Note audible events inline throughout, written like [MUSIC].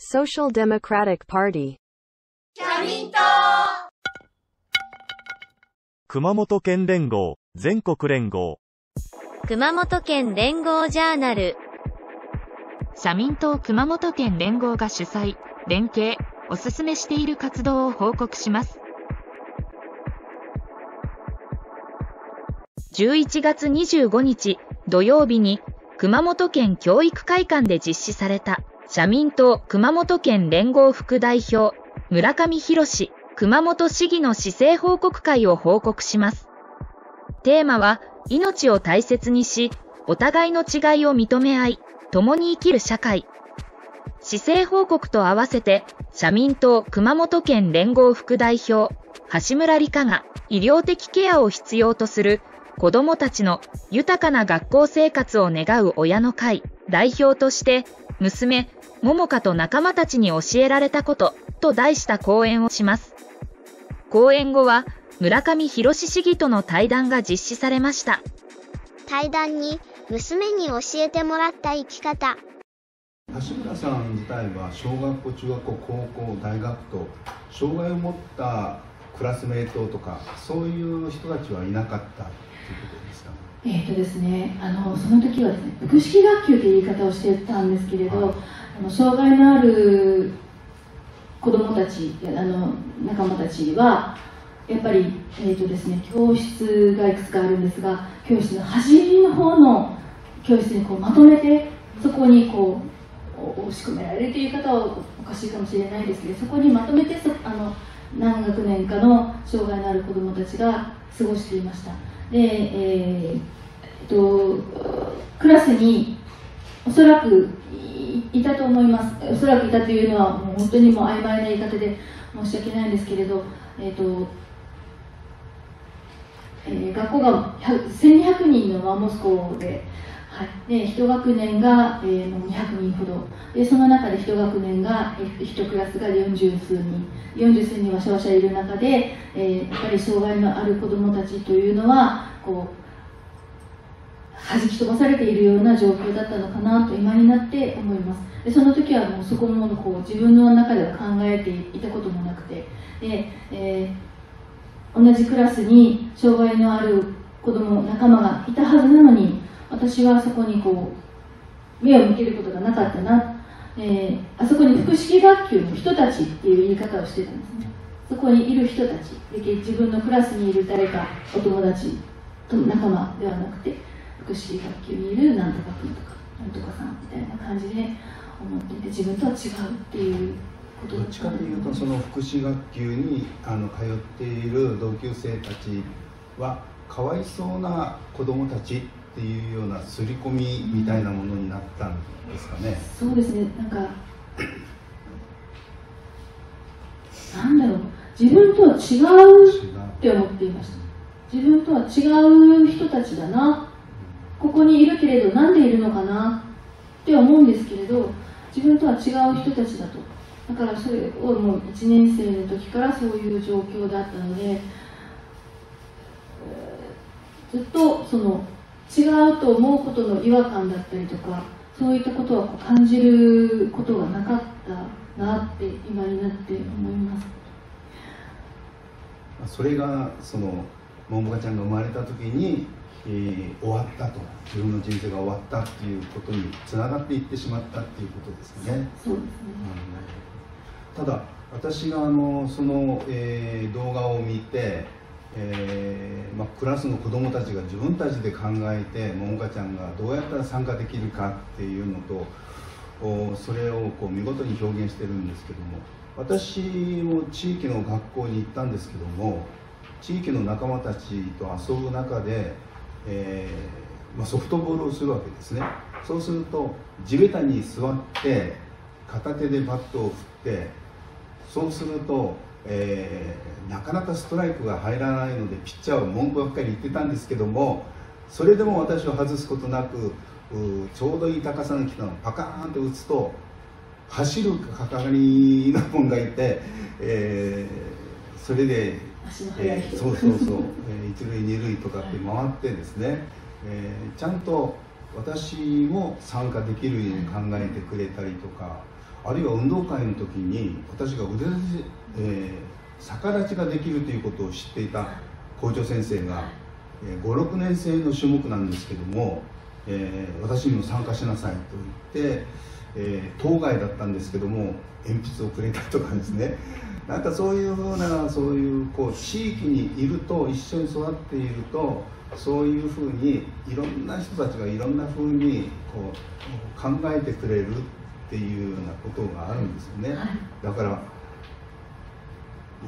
Social Democratic Party 社民党熊本県連合、全国連合。熊本県連合ジャーナル社民党熊本県連合が主催、連携、おすすめしている活動を報告します。11月25日土曜日に熊本県教育会館で実施された社民党熊本県連合副代表村上博熊本市議の市政報告会を報告します。テーマは命を大切にし、お互いの違いを認め合い、共に生きる社会。市政報告と合わせて、社民党熊本県連合副代表、橋村理香が医療的ケアを必要とする子供たちの豊かな学校生活を願う親の会代表として、娘、桃香と仲間たちに教えられたことと題した講演をします。講演後は、村上博市議との対談が実施されました。対談に娘に教えてもらった生き方橋村さん自体は小学校中学校高校大学と障害を持ったクラスメートとかそういう人たちはいなかったということですえーとですね、あのその時はですね複式学級という言い方をしてたんですけれど、はいあの障害のある子どもたちあの仲間たちはやっぱり、えーとですね、教室がいくつかあるんですが教室の端の方の教室にこうまとめてそこにこう押し込められるという言い方はおかしいかもしれないですけどそこにまとめてそあの何学年かの障害のある子どもたちが過ごしていました、えーえっと、クラスにおそらくいたと思います。おそらくいたというのはもう本当にもう曖昧な言い方で申し訳ないんですけれど、えっとえー学校が1200人のマンモス校で,、はい、で1学年が、えー200人ほど。でその中で1学年がえー1クラスが40数人。40数人わしゃわしゃいる中で、えーやっぱり障害のある子どもたちというのはこう弾き飛ばされているような状況だったのかなと今になって思います。でその時はもうそこもこう自分の中では考えていたこともなくて。で、えー同じクラスに障害のある子供仲間がいたはずなのに私はそこにこう目を向けることがなかったな、えーあそこに複式学級の人たちっていう言い方をしてたんですね。そこにいる人たち自分のクラスにいる誰かお友達と仲間ではなくて福祉学級にいるなんとか君とかなんとかさんみたいな感じで思っていて自分とは違うっていうこと。どっちかというとその福祉学級にあの通っている同級生たちはかわいそうな子どもたちっていうような刷り込みみたいなものになったんですかね。そうですね。なんかなんだろう。自分とは違うって思っていました。自分とは違う人たちだな。ここにいるけれどなんでいるのかなって思うんですけれど自分とは違う人たちだと。だからそれをもう1年生の時からそういう状況だったのでえーずっとその違うと思うことの違和感だったりとかそういったことは感じることがなかったなって今になって思います。それがその桃香ちゃんが生まれた時に、えー終わったと。自分の人生が終わったっていうことにつながっていってしまったっていうことですね。そうですね。ただ私があのその、えー動画を見て、えクラスの子どもたちが自分たちで考えて桃香ちゃんがどうやったら参加できるかっていうのとそれをこう見事に表現してるんですけども私も地域の学校に行ったんですけども地域の仲間たちと遊ぶ中で、えーまあ、ソフトボールをするわけですね。そうすると地べたに座って片手でバットを振ってそうすると、えーなかなかストライクが入らないのでピッチャーは文句ばっかり言ってたんですけどもそれでも私を外すことなくうちょうどいい高さに来たのをパカーンと打つと走る係の本がいて、えーそれでえーそうそうそう、えー一塁二塁とかって回ってですね、えーちゃんと私も参加できるように考えてくれたりとかあるいは運動会の時に私が腕立て、えー、逆立ちができるということを知っていた校長先生が、えー、56年生の種目なんですけども、えー、私にも参加しなさいと言って、えー、当該だったんですけども鉛筆をくれたとかですね。[LAUGHS] なんかそういうふうなそういうこう地域にいると一緒に育っているとそういうふうにいろんな人たちがいろんなふうにこう考えてくれる。っていうようなことがあるんですよね、はい、だから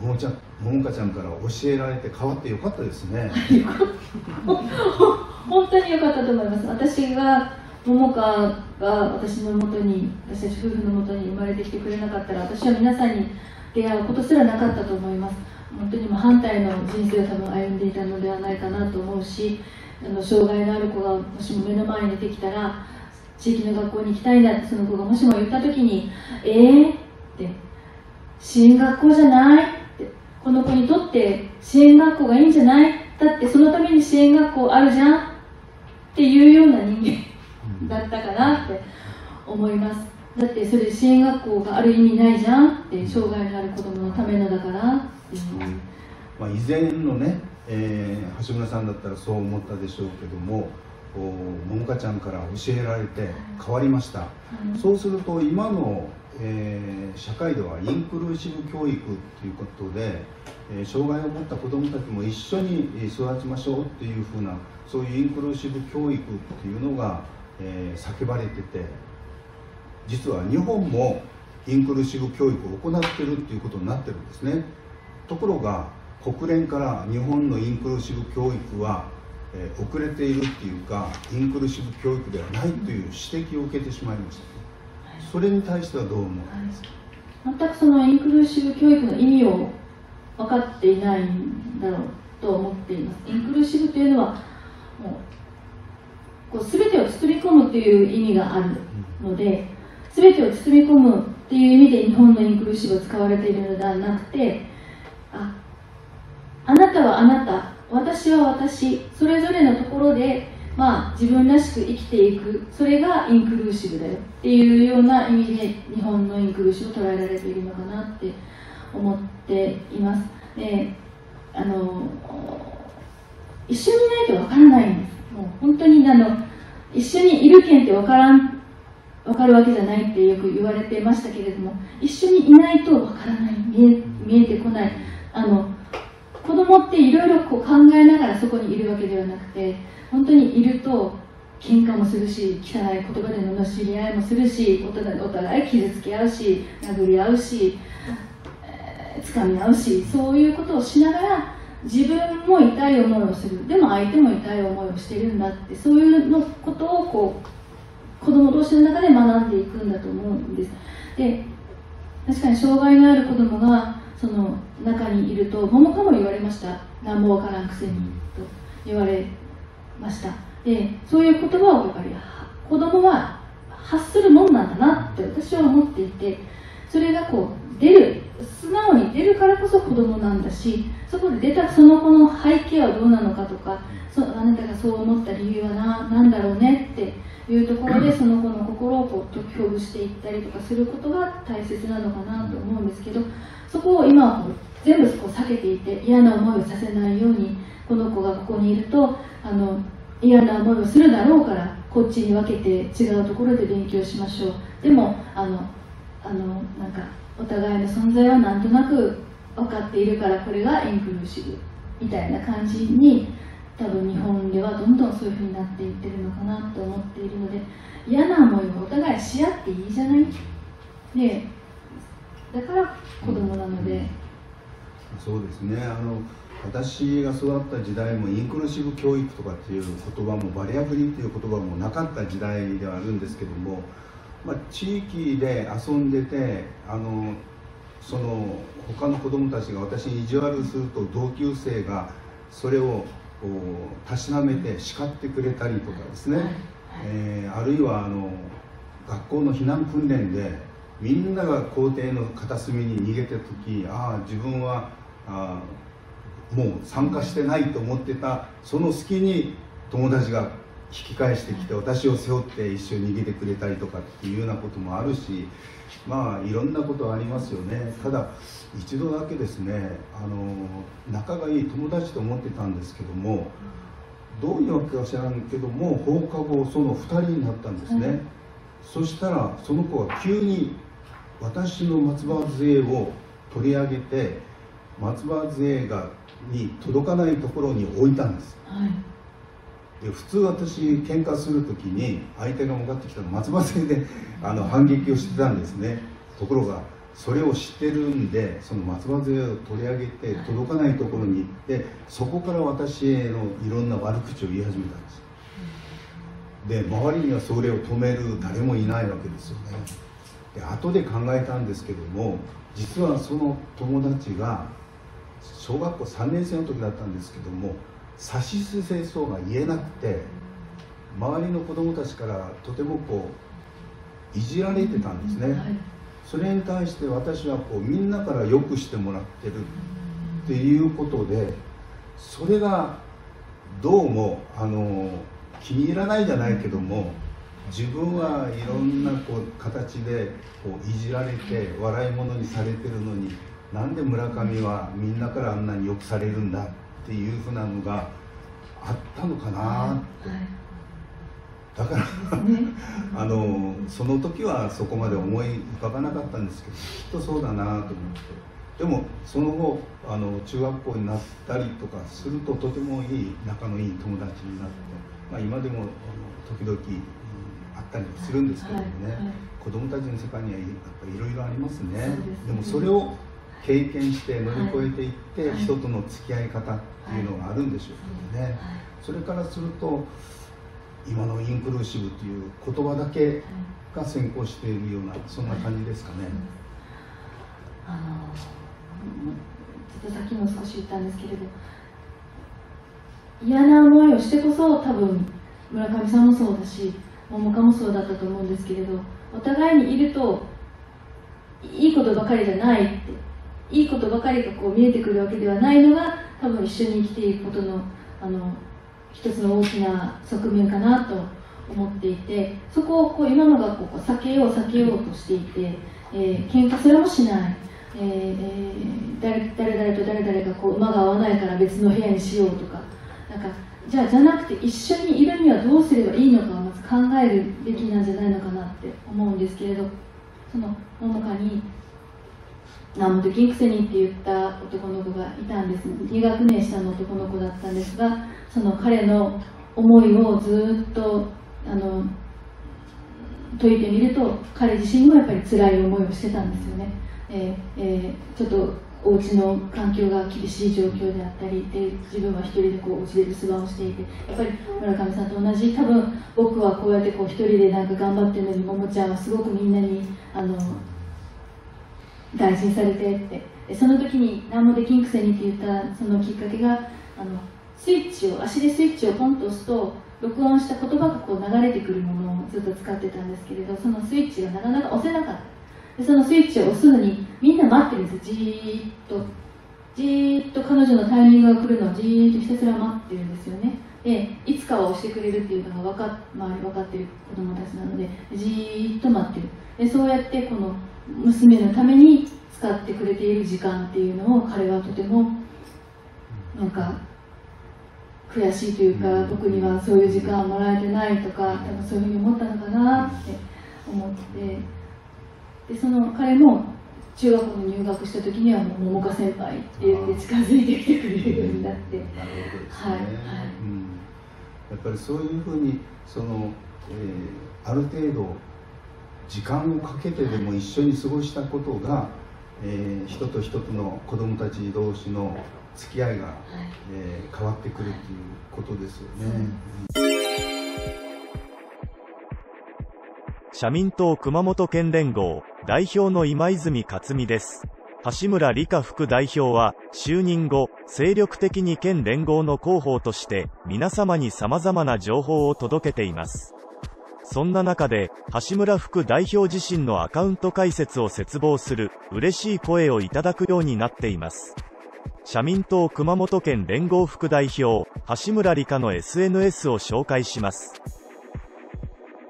ももちゃんももかちゃんから教えられて変わってよかったですね。本当によかったと思います。私が桃香が私のもとに私たち夫婦のもとに生まれてきてくれなかったら私は皆さんに出会うことすらなかったと思います。本当にも反対の人生を多分歩んでいたのではないかなと思うしあの障害のある子がもしも目の前に出てきたら地域の学校に行きたいなってその子がもしも言った時に「えー?」って「支援学校じゃない?」ってこの子にとって支援学校がいいんじゃない？だってそのために支援学校あるじゃんっていうような人間だったかなって思いますだってそれ支援学校がある意味ないじゃんって障害のある子供のためのだからっていう、まあ、以前のね、えー、橋村さんだったらそう思ったでしょうけどもももかちゃんから教えられて変わりました、そうすると今の、えー、社会ではインクルーシブ教育ということで、えー、障害を持った子どもたちも一緒に育ちましょうっていうふうなそういうインクルーシブ教育っていうのが、えー、叫ばれてて実は日本もインクルーシブ教育を行ってるっていうことになってるんですね。ところが国連から日本のインクルーシブ教育はえー、遅れているっていうかインクルーシブ教育ではないという指摘を受けてしまいました、ね、それに対してはどう思う？ですか、はい、全くそのインクルーシブ教育の意味を分かっていないんだろうと思っています。インクルーシブというのはもうこう全てを包み込むという意味があるので、全てを包み込むっていう意味で日本のインクルーシブを使われているのではなくてああなたはあなた私は私それぞれのところで、まあ、自分らしく生きていくそれがインクルーシブだよっていうような意味で日本のインクルーシブを捉えられているのかなって思っています。であの一緒にいないとわからないんです。もう本当にあの一緒にいるけんってわからん分かるわけじゃないってよく言われてましたけれども一緒にいないとわからない見え見えてこない。あの子供っていろいろ考えながらそこにいるわけではなくて本当にいると喧嘩もするし汚い言葉で罵り合いもするしお互いお互い傷つけ合うし殴り合うし、えー、掴み合うしそういうことをしながら自分も痛い思いをする。でも相手も痛い思いをしてるんだってそういうのことをこう子供同士の中で学んでいくんだと思うんです。で確かに障害のある子供がその中にいると桃かも言われました。何もわからんくせにと言われました。でそういう言葉をやっぱり子供は発するもんなんだなって私は思っていてそれがこう出る素直に出るからこそ子供なんだしそこで出たその子の背景はどうなのかとかそあなたがそう思った理由はな何だろうねっていうところでその子の心をこう解きほぐしていったりとかすることが大切なのかなと思うんですけどそこを今はこう全部こう避けていて嫌な思いをさせないようにこの子がここにいるとあの嫌な思いをするだろうからこっちに分けて違うところで勉強しましょう。でもあのあのなんかお互いの存在はなんとなく分かっているからこれがインクルーシブみたいな感じに多分日本ではどんどんそういうふうになっていってるのかなと思っているので嫌な思いをお互いし合っていいじゃない？でだから子供なので、うん、そうですね。あの私が育った時代もインクルーシブ教育とかっていう言葉もバリアフリーっていう言葉もなかった時代ではあるんですけども、まあ、地域で遊んでてあのその他の子供たちが私に意地悪すると同級生がそれをたしなめて叱ってくれたりとかですね、はいはい、えー、あるいはあの学校の避難訓練でみんなが校庭の片隅に逃げた時ああ自分はあもう参加してないと思ってたその隙に友達が引き返してきて私を背負って一緒に逃げてくれたりとかっていうようなこともあるしまあいろんなことありますよね。ただ一度だけですねあの仲がいい友達と思ってたんですけどもどういうわけか知らんけども放課後その2人になったんですね、はいそしたらその子は急に私の松葉杖を取り上げて松葉杖がに届かないところに置いたんです。はいで普通私喧嘩する時に相手が向かってきたら松葉杖で [LAUGHS] あの反撃をしてたんですね。ところがそれを知ってるんでその松葉杖を取り上げて届かないところに行ってそこから私へのいろんな悪口を言い始めたんです。で周りにはそれを止める誰もいないわけですよね。で後で考えたんですけども実はその友達が小学校3年生の時だったんですけどもさしすせそうが言えなくて周りの子供たちからとてもこういじられてたんですね、はい。それに対して私はこうみんなからよくしてもらってるっていうことでそれがどうもあの気に入らないじゃないけども自分はいろんなこう形でこういじられて笑い物にされてるのになんで村上はみんなからあんなによくされるんだっていうふうなのがあったのかなって。だからねあのその時はそこまで思い浮かばなかったんですけどきっとそうだなと思って。でもその後あの中学校になったりとかするととてもいい仲のいい友達になって、まあ、今でも時々、うんあったりするんですけどもね、はい。はい。子供たちの世界にはやっぱりいろいろありますね。ね。でもそれを経験して乗り越えていって、はい。人との付き合い方っていうのがあるんでしょうけどね、それからすると今のインクルーシブっていう言葉だけが先行しているようなそんな感じですかね。あのちょっとさっきも少し言ったんですけれど嫌な思いをしてこそ多分村上さんもそうだし桃香もそうだったと思うんですけれどお互いにいるといいことばかりじゃないっていいことばかりがこう見えてくるわけではないのが多分一緒に生きていくことのあの一つの大きな側面かなと思っていてそこをこう今の学校こう避けよう避けようとしていて、えー喧嘩すらもしない、えーえー誰誰々と誰々がこう馬が合わないから別の部屋にしようとか。なんかじゃあじゃなくて一緒にいるにはどうすればいいのかをまず考えるべきなんじゃないのかなって思うんですけれどその桃香になんできくせにって言った男の子がいたんです2学年下の男の子だったんですがその彼の思いをずっとあの解いてみると彼自身もやっぱり辛い思いをしてたんですよね、えーえーちょっとお家の環境が厳しい状況であったりで自分は一人でこうお家で留守番をしていてやっぱり村上さんと同じ多分僕はこうやってこう一人でなんか頑張ってるのにももちゃんはすごくみんなにあの大事にされてって。その時に何もできんくせにって言ったそのきっかけがあのスイッチを足でスイッチをポンと押すと録音した言葉がこう流れてくるものをずっと使ってたんですけれどそのスイッチがなかなか押せなかった。でそのスイッチを押すのにみんな待ってるんですじーっと。じーっと彼女のタイミングが来るのをじーっとひたすら待ってるんですよね。でいつかは押してくれるっていうのが分か周り分かってる子供たちなのでじーっと待ってる。でそうやってこの娘のために使ってくれている時間っていうのを彼はとてもなんか悔しいというか、うん。僕にはそういう時間をもらえてないとか多分そういうふうに思ったのかなって思ってでその彼も中学校に入学した時にはもう桃香先輩って言って近づいてきてくれるようになって。はいはい。うん、やっぱりそういうふうにその、えーある程度時間をかけてでも一緒に過ごしたことが、えー人と人との子供たち同士の付き合いが、えー変わってくるということですよね。社民党熊本県連合代表の今泉克美です。橋村理香副代表は、就任後、精力的に県連合の広報として、皆様に様々な情報を届けています。そんな中で、橋村副代表自身のアカウント開設を切望する、嬉しい声をいただくようになっています。社民党熊本県連合副代表、橋村理香の SNS を紹介します。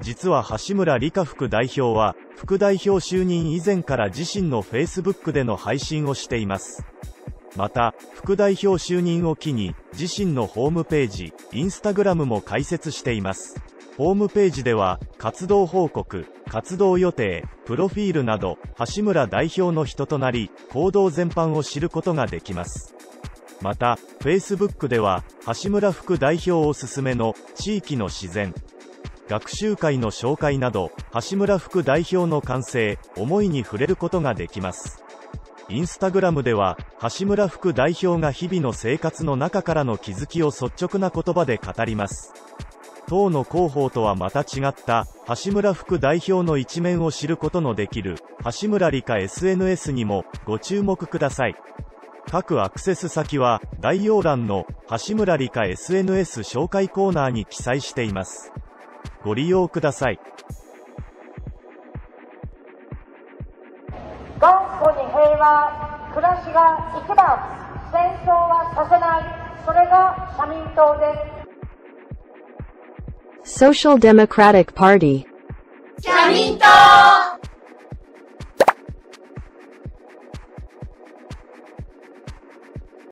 実は橋村理香副代表は、副代表就任以前から自身の Facebook での配信をしています。また、副代表就任を機に、自身のホームページ、インスタグラムも開設しています。ホームページでは、活動報告、活動予定、プロフィールなど、橋村代表の人となり、行動全般を知ることができます。また、Facebook では、橋村副代表おすすめの、地域の自然、学習会の紹介など、橋村副代表の完成、思いに触れることができます。インスタグラムでは、橋村副代表が日々の生活の中からの気づきを率直な言葉で語ります。党の広報とはまた違った、橋村副代表の一面を知ることのできる、橋村理科 SNS にも、ご注目ください。各アクセス先は、概要欄の、橋村理科 SNS 紹介コーナーに記載しています。ご利用ください。頑固に平和、暮らしが一番、戦争はさせない、それが社民党です。Social Democratic Party 社民党